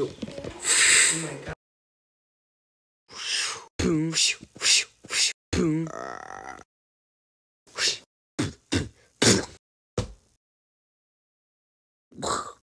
Oh my god. Boom, boom.